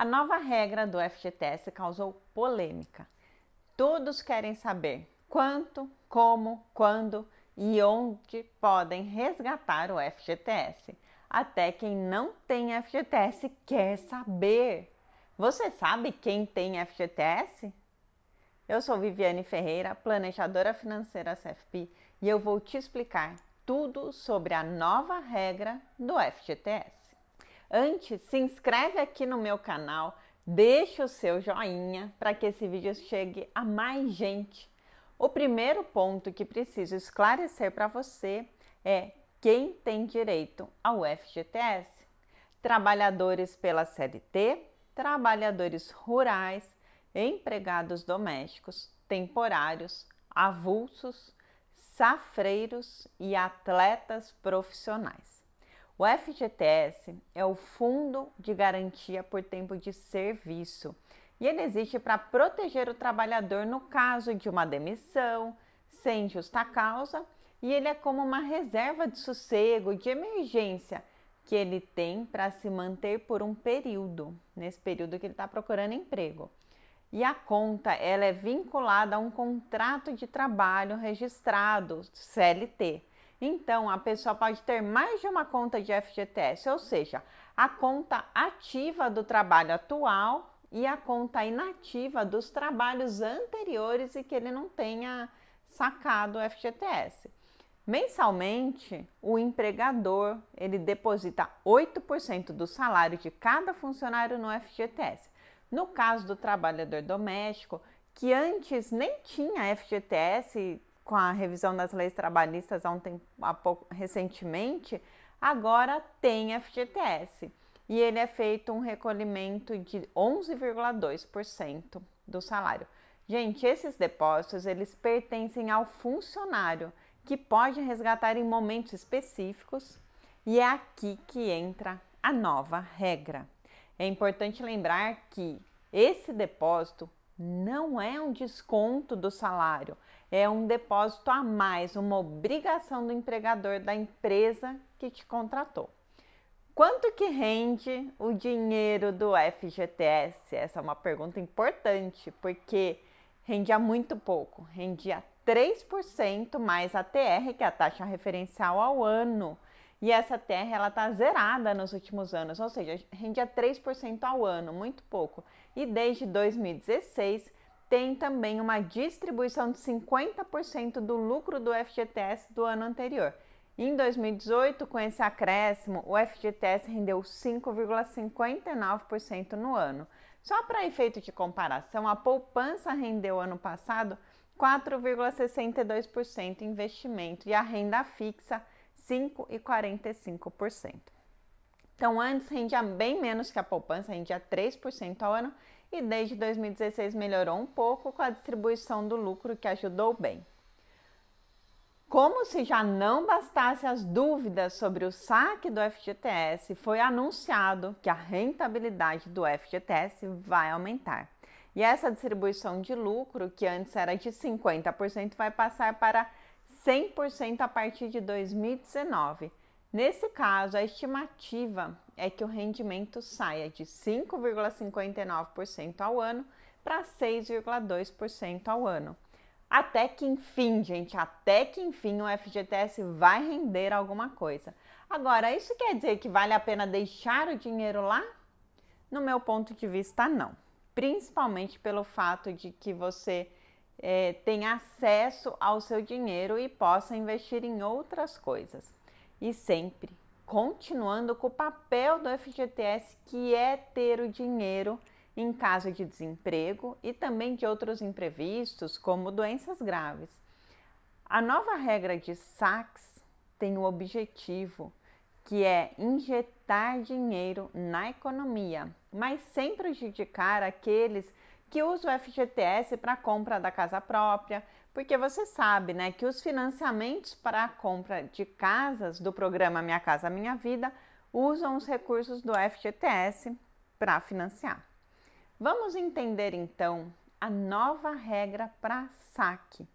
A nova regra do FGTS causou polêmica. Todos querem saber quanto, como, quando e onde podem resgatar o FGTS. Até quem não tem FGTS quer saber. Você sabe quem tem FGTS? Eu sou Viviane Ferreira, planejadora financeira CFP, e eu vou te explicar tudo sobre a nova regra do FGTS. Antes, se inscreve aqui no meu canal, deixa o seu joinha para que esse vídeo chegue a mais gente. O primeiro ponto que preciso esclarecer para você é quem tem direito ao FGTS: trabalhadores pela CLT, trabalhadores rurais, empregados domésticos, temporários, avulsos, safreiros e atletas profissionais. O FGTS é o Fundo de Garantia por Tempo de Serviço e ele existe para proteger o trabalhador no caso de uma demissão sem justa causa e ele é como uma reserva de sossego, de emergência que ele tem para se manter por um período, nesse período que ele está procurando emprego. E a conta ela é vinculada a um contrato de trabalho registrado, CLT. Então, a pessoa pode ter mais de uma conta de FGTS, ou seja, a conta ativa do trabalho atual e a conta inativa dos trabalhos anteriores e que ele não tenha sacado o FGTS. Mensalmente, o empregador ele deposita 8% do salário de cada funcionário no FGTS. No caso do trabalhador doméstico, que antes nem tinha FGTS, com a revisão das leis trabalhistas há um tempo, há pouco, recentemente, agora tem FGTS. E ele é feito um recolhimento de 11,2% do salário. Gente, esses depósitos, eles pertencem ao funcionário, que pode resgatar em momentos específicos, e é aqui que entra a nova regra. É importante lembrar que esse depósito não é um desconto do salário, é um depósito a mais, uma obrigação do empregador da empresa que te contratou. Quanto que rende o dinheiro do FGTS? Essa é uma pergunta importante, porque rendia muito pouco, rendia 3% mais a TR, que é a taxa referencial ao ano. E essa TR ela está zerada nos últimos anos, ou seja, rendia 3% ao ano, muito pouco. E desde 2016 tem também uma distribuição de 50% do lucro do FGTS do ano anterior. Em 2018, com esse acréscimo, o FGTS rendeu 5,59% no ano. Só para efeito de comparação, a poupança rendeu ano passado 4,62% investimento e a renda fixa 5,45%. Então, antes rendia bem menos que a poupança, rendia 3% ao ano e desde 2016 melhorou um pouco com a distribuição do lucro que ajudou bem. Como se já não bastasse as dúvidas sobre o saque do FGTS, foi anunciado que a rentabilidade do FGTS vai aumentar. E essa distribuição de lucro, que antes era de 50%, vai passar para 100% a partir de 2019. Nesse caso, a estimativa é que o rendimento saia de 5,59% ao ano para 6,2% ao ano. Até que enfim, gente, até que enfim o FGTS vai render alguma coisa. Agora, isso quer dizer que vale a pena deixar o dinheiro lá? No meu ponto de vista, não. Principalmente pelo fato de que você é, tem acesso ao seu dinheiro e possa investir em outras coisas. E sempre continuando com o papel do FGTS, que é ter o dinheiro em caso de desemprego e também de outros imprevistos, como doenças graves. A nova regra de saques tem o objetivo que é injetar dinheiro na economia, mas sem prejudicar aqueles que usam o FGTS para compra da casa própria, porque você sabe, né, que os financiamentos para a compra de casas do programa Minha Casa Minha Vida usam os recursos do FGTS para financiar. Vamos entender então a nova regra para saque.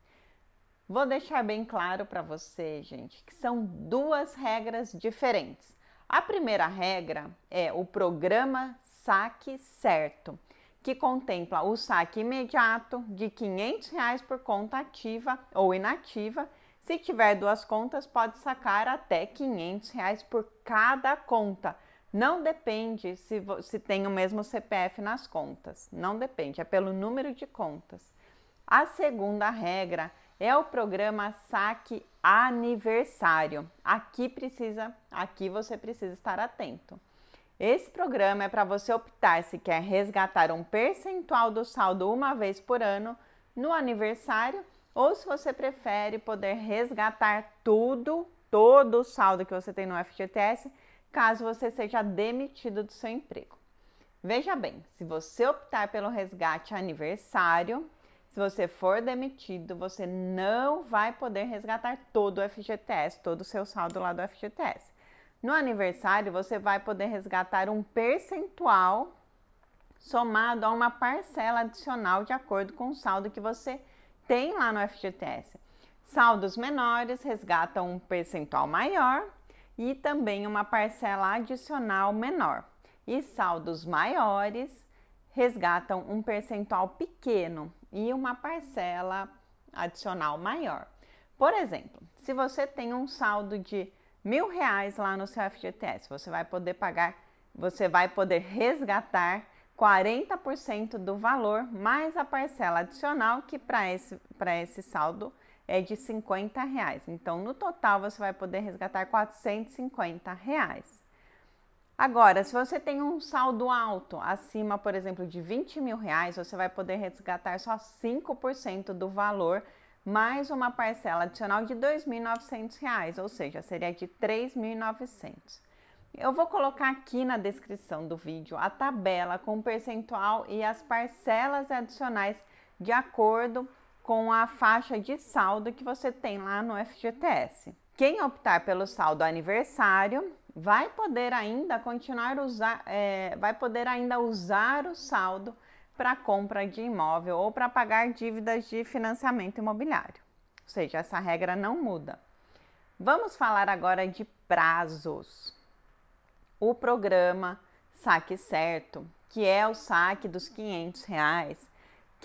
Vou deixar bem claro para você, gente, que são duas regras diferentes. A primeira regra é o programa Saque Certo, que contempla o saque imediato de 500 reais por conta ativa ou inativa. Se tiver duas contas, pode sacar até 500 reais por cada conta. Não depende se, se tem o mesmo CPF nas contas. Não depende, é pelo número de contas. A segunda regra é o programa Saque Aniversário. Aqui precisa, aqui você precisa estar atento. Esse programa é para você optar se quer resgatar um percentual do saldo uma vez por ano no aniversário ou se você prefere poder resgatar tudo, todo o saldo que você tem no FGTS, caso você seja demitido do seu emprego. Veja bem, se você optar pelo resgate aniversário, se você for demitido, você não vai poder resgatar todo o FGTS, todo o seu saldo lá do FGTS. No aniversário, você vai poder resgatar um percentual somado a uma parcela adicional de acordo com o saldo que você tem lá no FGTS. Saldos menores resgatam um percentual maior e também uma parcela adicional menor. E saldos maiores resgatam um percentual pequeno e uma parcela adicional maior. Por exemplo, se você tem um saldo de mil reais lá no seu FGTS. Você vai poder pagar, você vai poder resgatar 40% do valor mais a parcela adicional que para esse, esse saldo é de 50 reais. Então, no total, você vai poder resgatar 450 reais. Agora, se você tem um saldo alto, acima, por exemplo, de 20 mil reais, você vai poder resgatar só 5% do valor mais uma parcela adicional de R$ 2.900, ou seja, seria de R$ 3.900. Eu vou colocar aqui na descrição do vídeo a tabela com o percentual e as parcelas adicionais de acordo com a faixa de saldo que você tem lá no FGTS. Quem optar pelo saldo aniversário vai poder ainda continuar usar, é, vai poder ainda usar o saldo para compra de imóvel ou para pagar dívidas de financiamento imobiliário. Ou seja, essa regra não muda. Vamos falar agora de prazos. O programa Saque Certo, que é o saque dos 500 reais,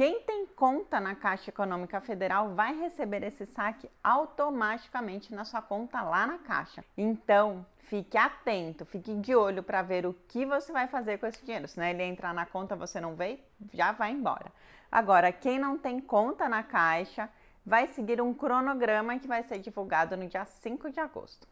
quem tem conta na Caixa Econômica Federal vai receber esse saque automaticamente na sua conta lá na Caixa. Então, fique atento, fique de olho para ver o que você vai fazer com esse dinheiro. Senão ele entrar na conta, você não vê, já vai embora. Agora, quem não tem conta na Caixa, vai seguir um cronograma que vai ser divulgado no dia 5 de agosto.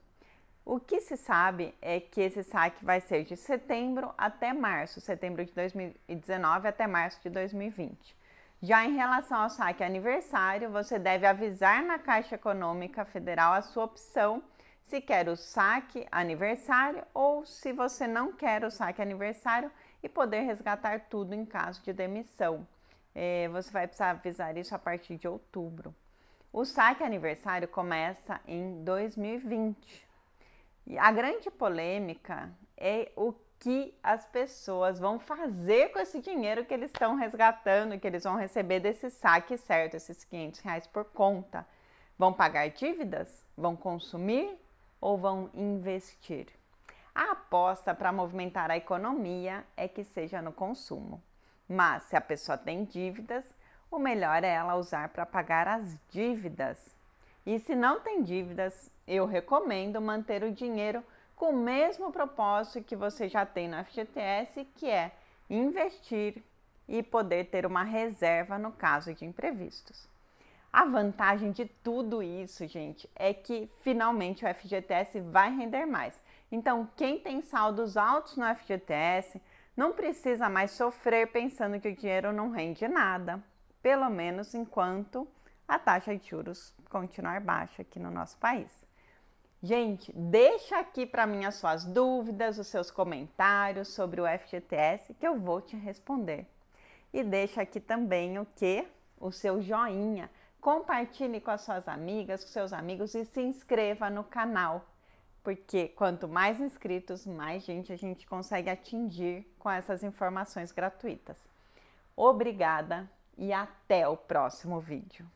O que se sabe é que esse saque vai ser de setembro até março, setembro de 2019 até março de 2020. Já em relação ao saque aniversário, você deve avisar na Caixa Econômica Federal a sua opção se quer o saque aniversário ou se você não quer o saque aniversário e poder resgatar tudo em caso de demissão. É, você vai precisar avisar isso a partir de outubro. O saque aniversário começa em 2020. E a grande polêmica é o que as pessoas vão fazer com esse dinheiro que eles estão resgatando, que eles vão receber desse saque certo, esses 500 reais por conta. Vão pagar dívidas? Vão consumir? ou vão investir? A aposta para movimentar a economia é que seja no consumo. Mas se a pessoa tem dívidas, o melhor é ela usar para pagar as dívidas. E se não tem dívidas, eu recomendo manter o dinheiro com o mesmo propósito que você já tem no FGTS, que é investir e poder ter uma reserva no caso de imprevistos. A vantagem de tudo isso, gente, é que finalmente o FGTS vai render mais. Então, quem tem saldos altos no FGTS não precisa mais sofrer pensando que o dinheiro não rende nada, pelo menos enquanto a taxa de juros continuar baixa aqui no nosso país. Gente, deixa aqui para mim as suas dúvidas, os seus comentários sobre o FGTS que eu vou te responder. E deixa aqui também o que? O seu joinha compartilhe com as suas amigas, com seus amigos e se inscreva no canal, porque quanto mais inscritos, mais gente a gente consegue atingir com essas informações gratuitas. Obrigada e até o próximo vídeo.